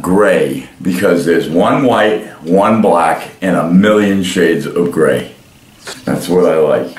gray because there's one white, one black, and a million shades of gray. That's what I like.